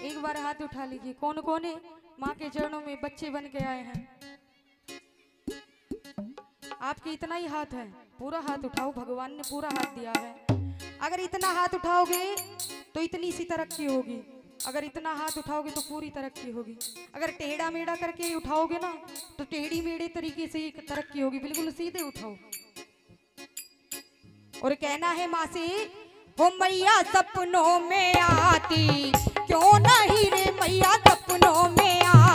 एक बार हाथ उठा लीजिए। कौन कौन है? माँ के चरणों में बच्चे बन के आए हैं। आपके इतना ही हाथ है। पूरा हाथ उठाओ, भगवान ने पूरा हाथ दिया है। अगर इतना हाथ उठाओगे तो इतनी सी तरक्की होगी। अगर इतना हाथ उठाओगे तो पूरी तरक्की होगी। अगर टेढ़ा मेढ़ा करके उठाओगे ना तो टेढ़ी मेढ़े तरीके से ही तरक्की होगी। बिल्कुल सीधे उठाओ। और कहना है माँ से वो मैया सपनों में आती क्यों नहीं रे मैया सपनों में आती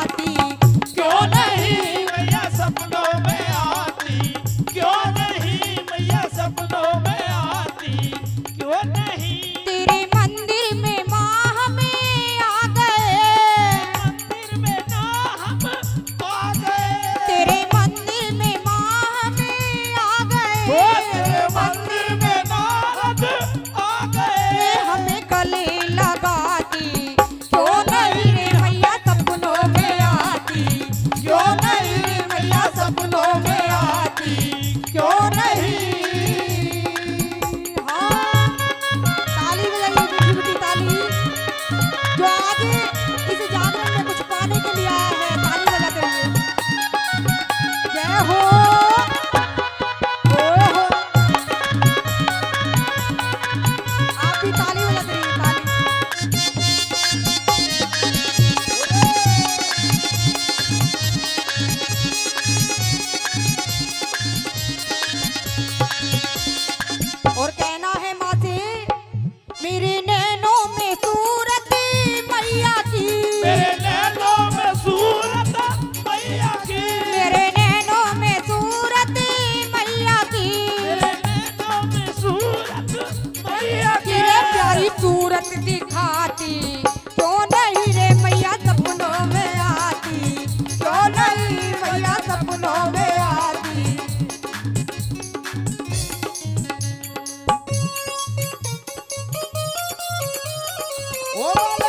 सूरत दिखाती, क्यों नहीं रे मैया सपनों में आती? क्यों नहीं मैया सपनों में आती? ओ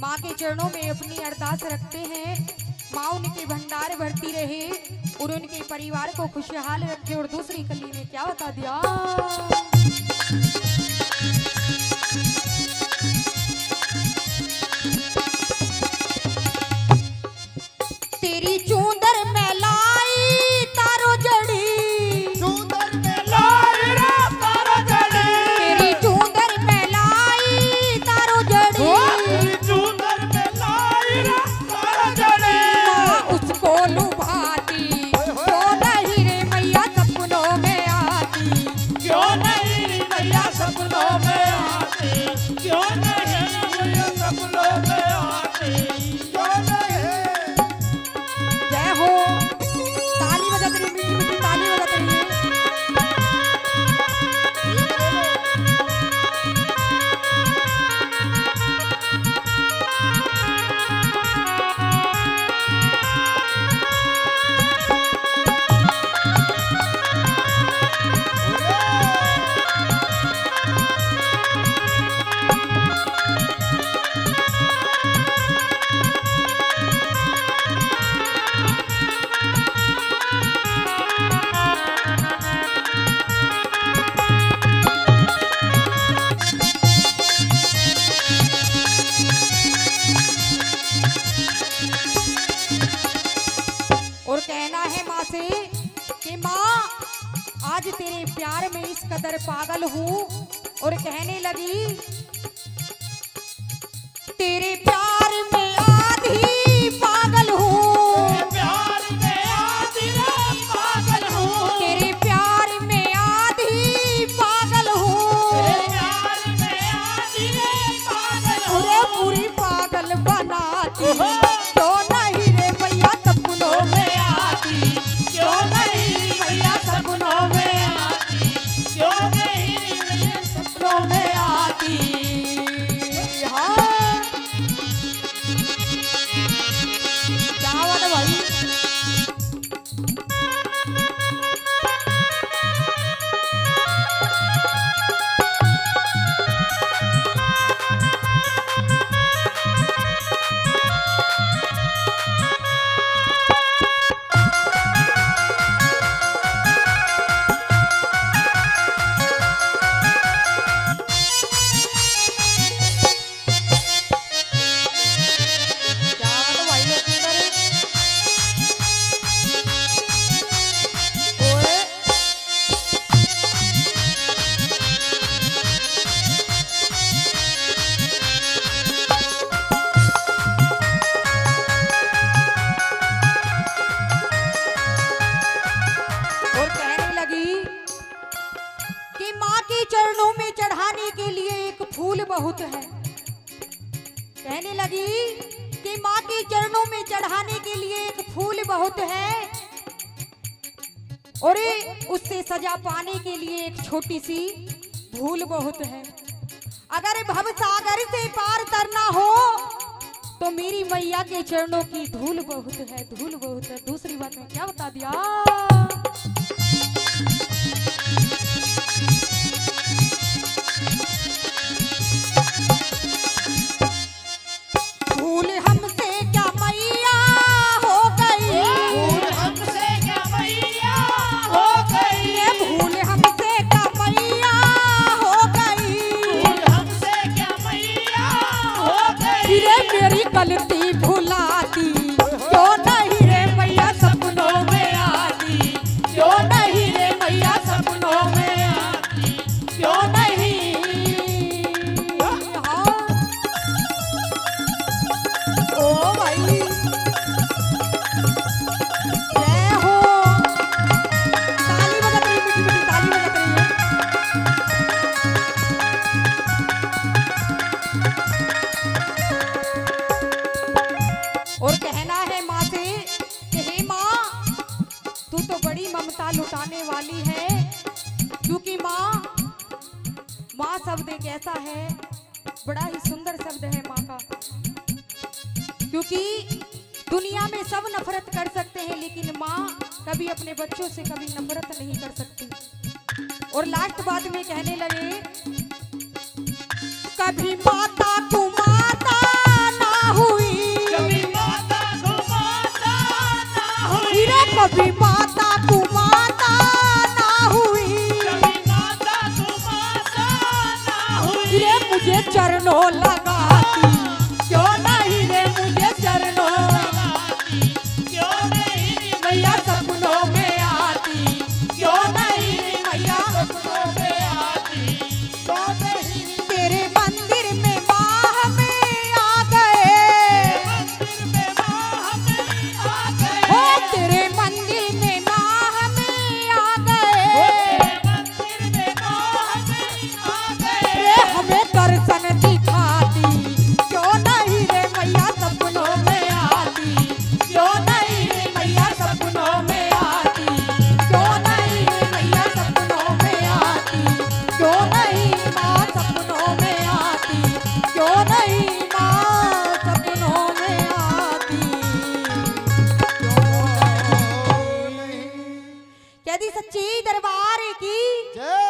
माँ के चरणों में अपनी अरदास रखते हैं। माँ उनके भंडार भरती रहे, और उनके परिवार को खुशहाल रखे, और दूसरी कली में क्या बता दिया? तेरी चूंदर में कदर पागल हूँ और कहने लगी तेरे प्यार में आधी पागल हूँ। प्यार और उससे सजा पाने के लिए एक छोटी सी भूल बहुत है। अगर भव सागर से पार करना हो तो मेरी मैया के चरणों की धूल बहुत है, धूल बहुत है। दूसरी बात में क्या बता दिया? शब्द एक ऐसा है बड़ा ही सुंदर शब्द है माँ का। क्योंकि दुनिया में सब नफरत कर सकते हैं लेकिन माँ कभी अपने बच्चों से कभी नफरत नहीं कर सकती। और लास्ट बात में कहने लगे कभी माता तू माता ना हुई। कभी माता को माता ना हुई। कभी रे लगा